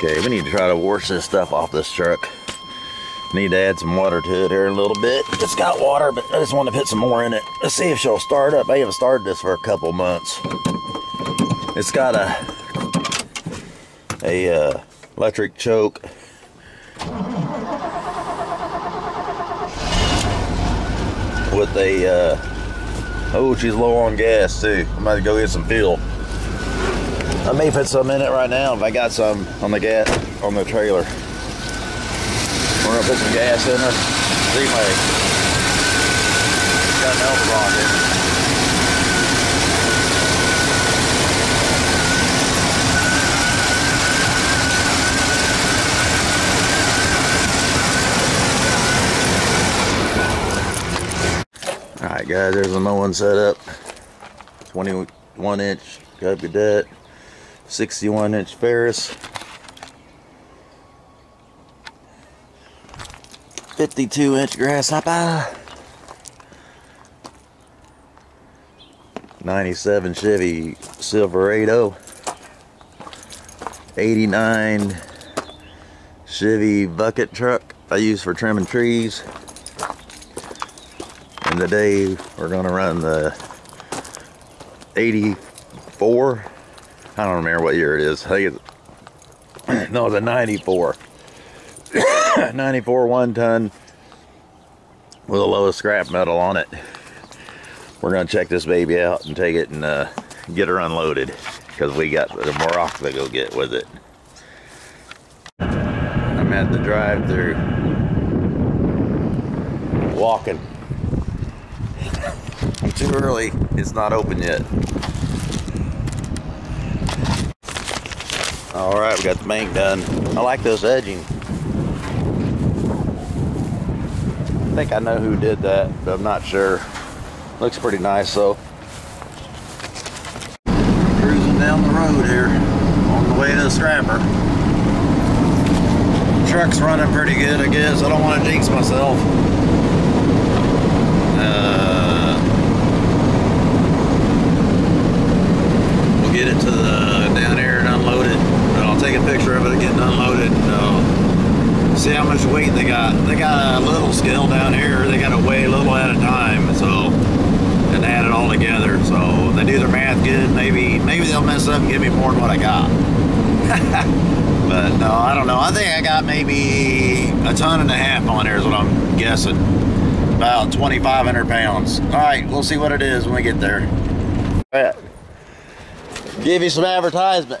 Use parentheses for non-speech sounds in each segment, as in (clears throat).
Okay, we need to try to wash this stuff off this truck. Need to add some water to it here a little bit. It's got water, but I just want to put some more in it. Let's see if she'll start up. I haven't started this for a couple months. It's got a a uh, electric choke. With a, uh, oh, she's low on gas too. I'm about to go get some fuel. I may put some in it right now if I got some on the gas on the trailer. We're gonna put some gas in her. See my got an elf rocket. All right, guys, there's the mowing set up. 21 inch that. 61 inch Ferris. 52 inch grasshopper. 97 Chevy Silverado. 89 Chevy bucket truck I use for trimming trees. And today we're gonna run the 84 I don't remember what year it is. I think it's, (clears throat) no, it's a 94. (coughs) 94 one ton with a low of scrap metal on it. We're gonna check this baby out and take it and uh, get her unloaded because we got the more rock to go get with it. I'm at the drive-through walking. I'm (laughs) too early. It's not open yet. All right, we got the bank done. I like this edging. I think I know who did that, but I'm not sure. Looks pretty nice though. Cruising down the road here on the way to the scrapper. Truck's running pretty good, I guess. I don't want to jinx myself. Uh, we'll get it to the down here and unload it. I'll take a picture of it getting unloaded see how much weight they got. They got a little scale down here. They got to weigh a little at a time. So, and add it all together. So they do their math good. Maybe, maybe they'll mess up and give me more than what I got. (laughs) but no, I don't know. I think I got maybe a ton and a half on here is what I'm guessing. About 2,500 pounds. All right, we'll see what it is when we get there. Give you some advertisement.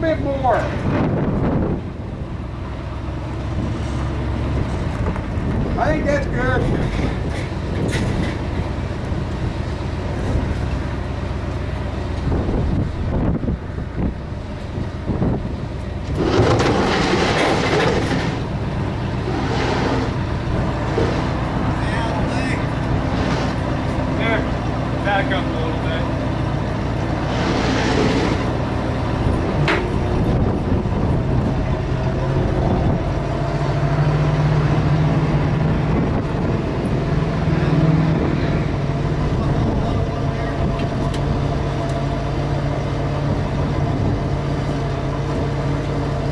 bit more. I think that's good. There, back up a little bit.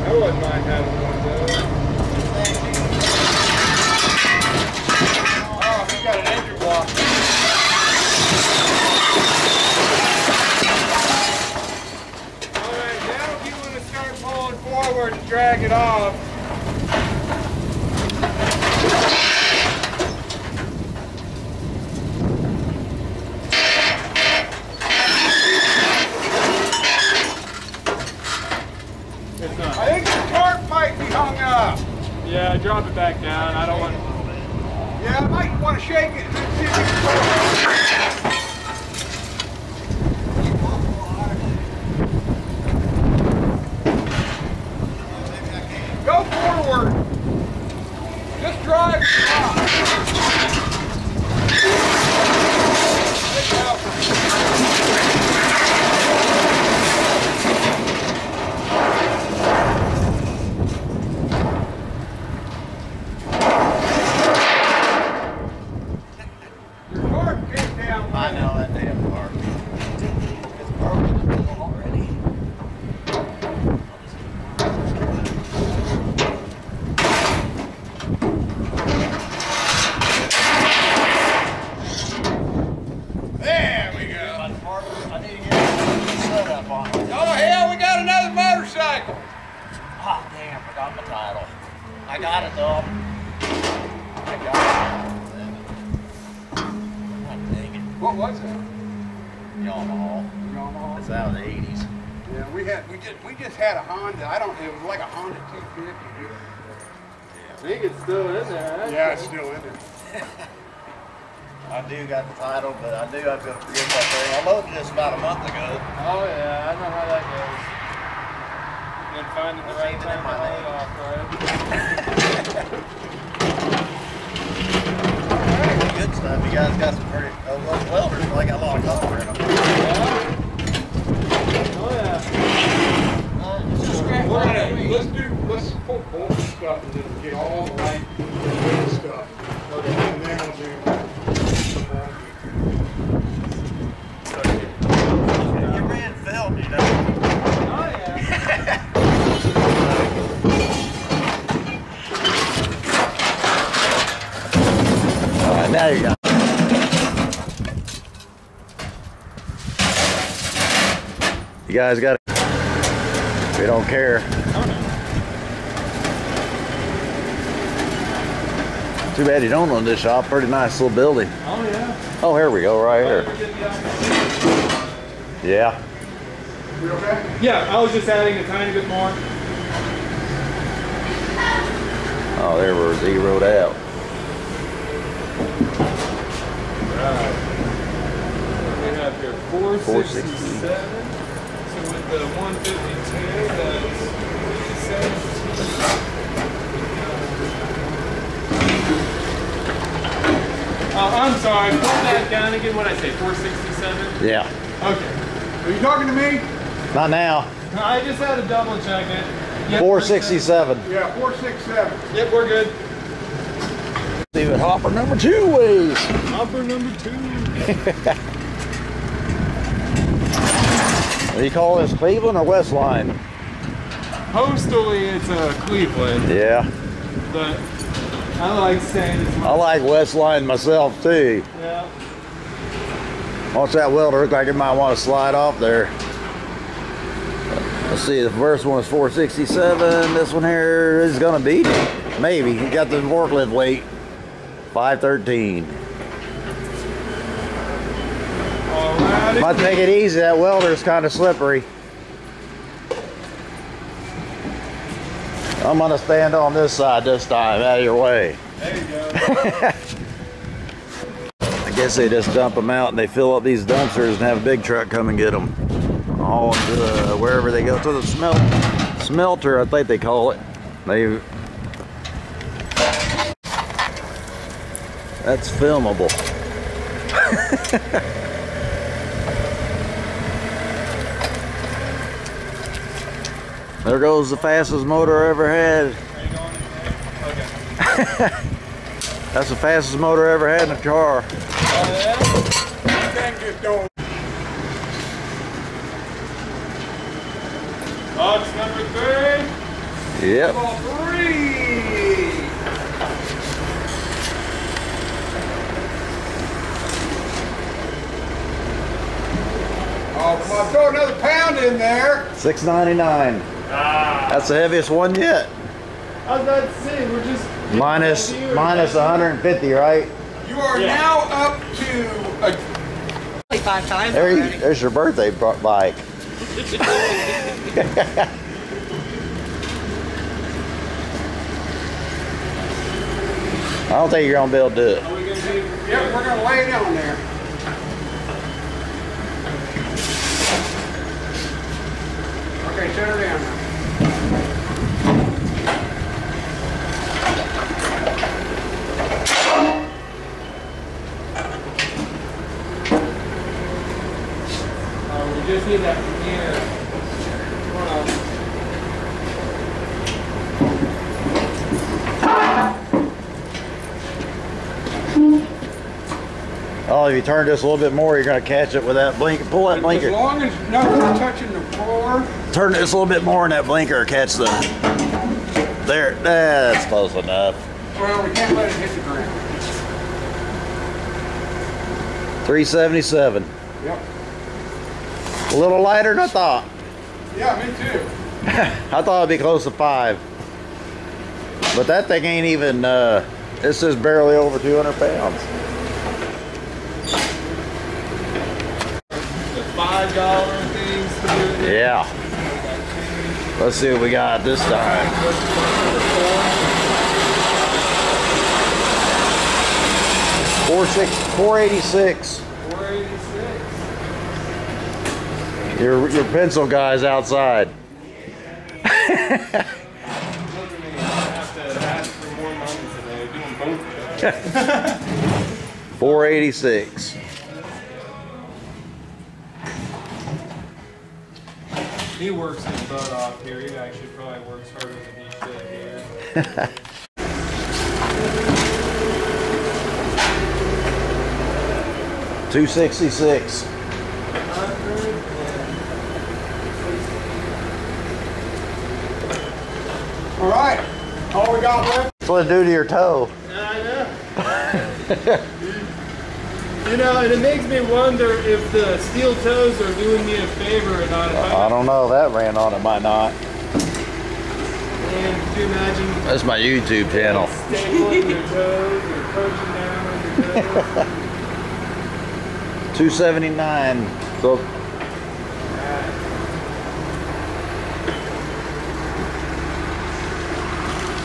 I wouldn't mind having one of those. Oh, we got an engine block. Alright, now if you want to start and drag it off. I think the tarp might be hung up. Yeah, drop it back down. I don't want. Yeah, I might want to shake it and then see if it can go. Go forward. Just drive. Stop. Good job. Your tarp came down. I know that damn car. It's broken already. There we go. I need to get a setup on it. Oh hell, we got another motorcycle. Ah, damn, forgot my title. I got it though. I got it. God dang it. What was it? Yamaha. Yamaha. It's out of the 80s. Yeah, we had we just we just had a Honda. I don't. It was like a Honda 250. Yeah. I think it's still in there. Yeah, it's still in there. (laughs) I do got the title, but I do have to forget that thing. I loaded this about a month ago. Oh yeah, I know how that goes. And then finding the It's right time in to my haul it name. off, (laughs) right? Good stuff. You guys got some pretty uh, well welders. Well, I got a lot of color in them. Oh yeah. We're gonna let's do let's pull both the stuff and then get all the light good stuff. Okay, and then we'll do. You ran you know. Oh yeah. All right, now you got. You guys got it. We don't care. Too bad you don't own this shop. Pretty nice little building. Oh yeah. Oh, here we go, right here. Yeah. We okay? Yeah, I was just adding a tiny bit more. Oh, there we're zeroed out. Right. We have here 467. So with the 152, that's 17. Oh, I'm sorry. Put that down again. What I say? 467. Yeah. Okay. Are you talking to me? Not now. I just had to double check it. Yep, 467. Yeah, four six seven. Yep, we're good. What hopper number two weighs. Hopper number two. (laughs) What do you call this, Cleveland or West Line? Postally, it's a Cleveland, Yeah. but I like it's I like West Line myself too. yeah. Watch that welder look like it might want to slide off there. Let's see, the first one is 467. This one here is gonna beat it. Maybe. He got the forklift weight. 513. Alrighty. Might take it easy. That welder's kind of slippery. I'm gonna stand on this side this time, out of your way. There you go. I guess they just dump them out and they fill up these dumpsters and have a big truck come and get them. All to the, uh, wherever they go to the smelt, smelter, I think they call it. They That's filmable. (laughs) there goes the fastest motor I ever had. Are you going in there? Okay. That's the fastest motor I ever had in a car. Oh, yeah? Can't get no Box number three. Yep. Three. Oh, come on, throw another pound in there. 699. Ah. That's the heaviest one yet. I was about to say, we're just. Minus minus 150, right? You are Yeah. now up to a Five times There you, already. there's your birthday b- bike. (laughs) I don't think you're gonna be able to do it. We do? Yep, we're gonna lay it on there. Okay, shut her down now. Uh, we just need that here. Come on. Oh, if you turn this a little bit more, you're gonna catch it with that blinker. Pull that blinker. As long as nothing's touching the floor. Turn this a little bit more, and that blinker catch the. There, that's close enough. Well, we can't let it hit the ground. 377. Yep. A little lighter than I thought. Yeah, me too. (laughs) I thought it'd be close to five. But that thing ain't even, uh, it's just barely over 200 pounds. The five dollar things to do this. Yeah. Let's see what we got this time. Four six, 486. Four eighty six. Your, your pencil guy's outside. Look at me. He works his butt off here. He actually probably works harder than he should here. (laughs) Two sixty six. All right. All we got left. What's it do to your toe? I know. (laughs) you know, and it makes me wonder if the steel toes are doing me a favor or not. If I I don't know. That ran on it, might not. and could you imagine That's my YouTube channel. (laughs) your toes or coaching down on your toes? 279. So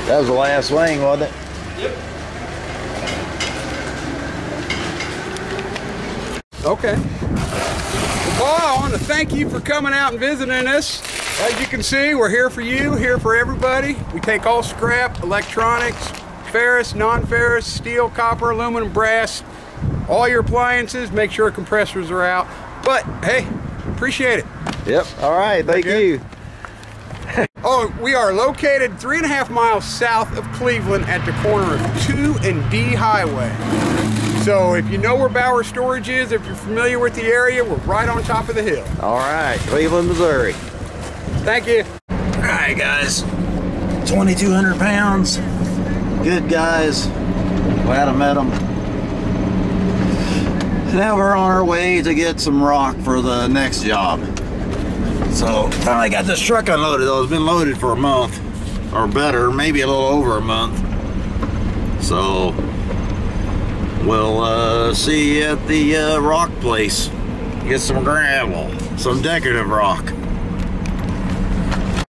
that was the last swing, wasn't it? Yep. Okay. Well, I want to thank you for coming out and visiting us. As you can see, we're here for you, here for everybody. We take all scrap, electronics, ferrous, non-ferrous, steel, copper, aluminum, brass, all your appliances. Make sure compressors are out. But hey, appreciate it. Yep. All right. Thank you. (laughs) Oh, we are located three and a half miles south of Cleveland at the corner of 2 and D Highway. So if you know where Bauer Storage is, if you're familiar with the area, we're right on top of the hill. All right. Cleveland, Missouri. Thank you. All right, guys. 2,200 pounds. Good guys. Glad I met them. Now we're on our way to get some rock for the next job. So finally got this truck unloaded though. It's been loaded for a month or better, maybe a little over a month. So we'll uh, see you at the uh, rock place. Get some gravel, some decorative rock.